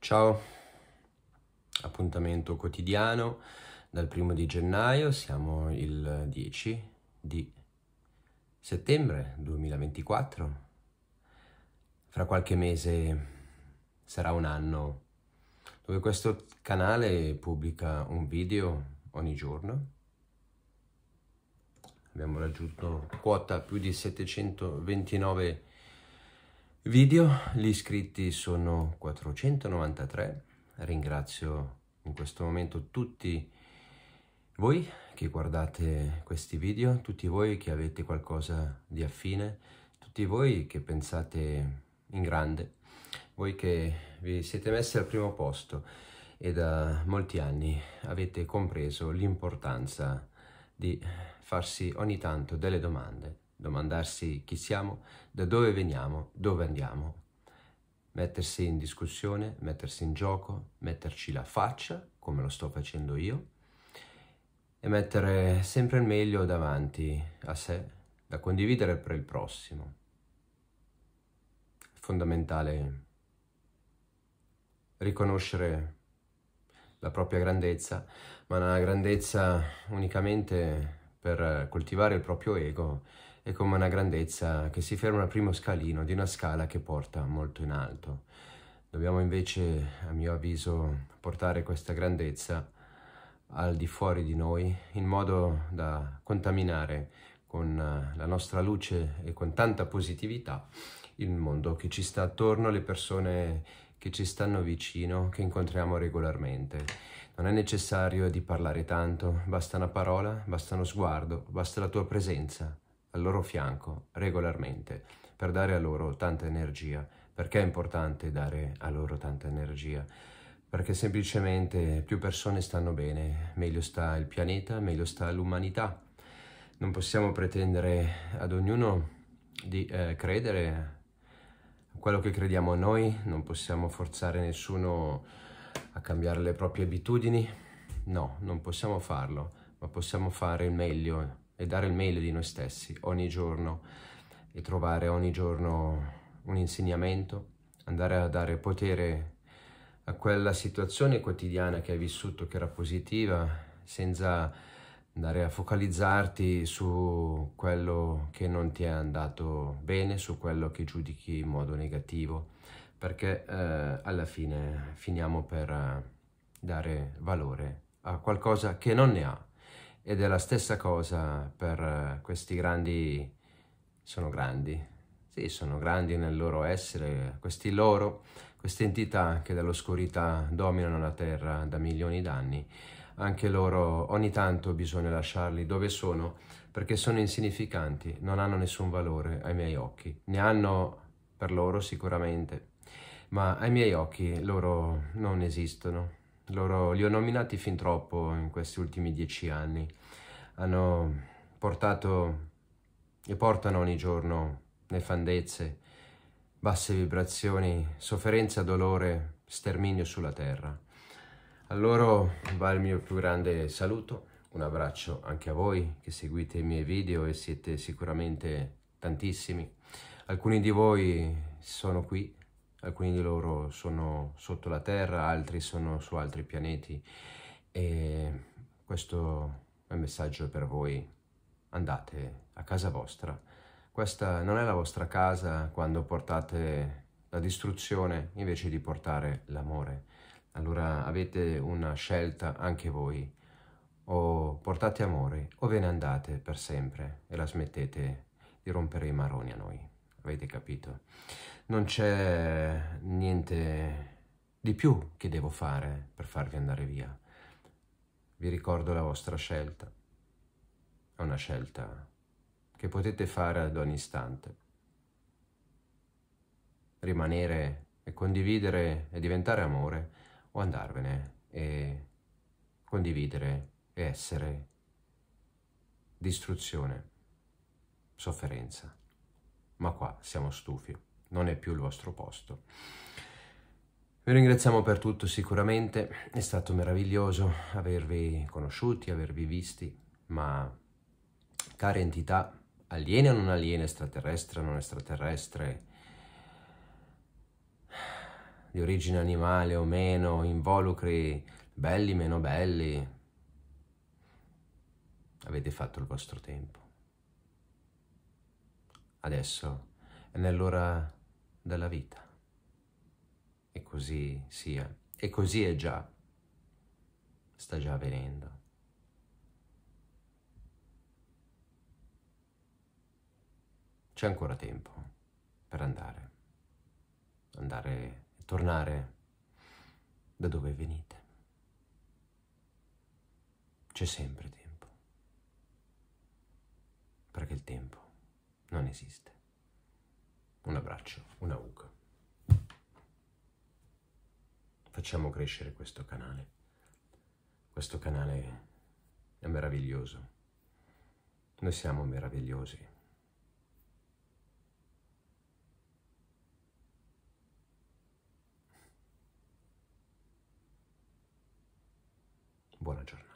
Ciao, appuntamento quotidiano dal primo di gennaio, siamo il 10 di settembre 2024. Fra qualche mese sarà un anno dove questo canale pubblica un video ogni giorno. Abbiamo raggiunto quota più di 729 video, gli iscritti sono 493. Ringrazio in questo momento tutti voi che guardate questi video, tutti voi che avete qualcosa di affine, tutti voi che pensate in grande voi che vi siete messi al primo posto e da molti anni avete compreso l'importanza di farsi ogni tanto delle domande, domandarsi chi siamo, da dove veniamo, dove andiamo, mettersi in discussione, mettersi in gioco, metterci la faccia, come lo sto facendo io, e mettere sempre il meglio davanti a sé, da condividere per il prossimo. È fondamentale riconoscere la propria grandezza, ma una grandezza unicamente per coltivare il proprio ego è come una grandezza che si ferma al primo scalino di una scala che porta molto in alto. Dobbiamo invece, a mio avviso, portare questa grandezza al di fuori di noi in modo da contaminare con la nostra luce e con tanta positività il mondo che ci sta attorno, le persone che ci stanno vicino, che incontriamo regolarmente. Non è necessario di parlare tanto, basta una parola, basta uno sguardo, basta la tua presenza al loro fianco regolarmente per dare a loro tanta energia. Perché è importante dare a loro tanta energia? Perché semplicemente più persone stanno bene, meglio sta il pianeta, meglio sta l'umanità. Non possiamo pretendere ad ognuno di eh, credere quello che crediamo noi, non possiamo forzare nessuno a cambiare le proprie abitudini, no, non possiamo farlo, ma possiamo fare il meglio e dare il meglio di noi stessi ogni giorno e trovare ogni giorno un insegnamento, andare a dare potere a quella situazione quotidiana che hai vissuto che era positiva, senza andare a focalizzarti su quello che non ti è andato bene, su quello che giudichi in modo negativo, perché eh, alla fine finiamo per eh, dare valore a qualcosa che non ne ha. Ed è la stessa cosa per eh, questi grandi, sono grandi, sì, sono grandi nel loro essere, questi loro, queste entità che dall'oscurità dominano la Terra da milioni d'anni anche loro ogni tanto bisogna lasciarli dove sono perché sono insignificanti, non hanno nessun valore ai miei occhi. Ne hanno per loro sicuramente, ma ai miei occhi loro non esistono. Loro li ho nominati fin troppo in questi ultimi dieci anni. Hanno portato e portano ogni giorno nefandezze, basse vibrazioni, sofferenza, dolore, sterminio sulla terra. A loro va il mio più grande saluto, un abbraccio anche a voi che seguite i miei video e siete sicuramente tantissimi. Alcuni di voi sono qui, alcuni di loro sono sotto la terra, altri sono su altri pianeti e questo è un messaggio per voi. Andate a casa vostra. Questa non è la vostra casa quando portate la distruzione invece di portare l'amore allora avete una scelta anche voi. O portate amore o ve ne andate per sempre e la smettete di rompere i maroni a noi. Avete capito? Non c'è niente di più che devo fare per farvi andare via. Vi ricordo la vostra scelta. È una scelta che potete fare ad ogni istante. Rimanere e condividere e diventare amore o andarvene e condividere e essere distruzione, sofferenza. Ma qua siamo stufi, non è più il vostro posto. Vi ringraziamo per tutto sicuramente, è stato meraviglioso avervi conosciuti, avervi visti, ma care entità, aliene o non aliene, extraterrestre o non extraterrestre, di origine animale o meno, involucri belli, meno belli, avete fatto il vostro tempo. Adesso è nell'ora della vita. E così sia. E così è già. Sta già avvenendo. C'è ancora tempo per andare. Andare e tornare da dove venite. C'è sempre tempo. Perché il tempo non esiste. Un abbraccio, una uca. Facciamo crescere questo canale. Questo canale è meraviglioso. Noi siamo meravigliosi. Buona giornata.